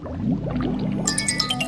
Música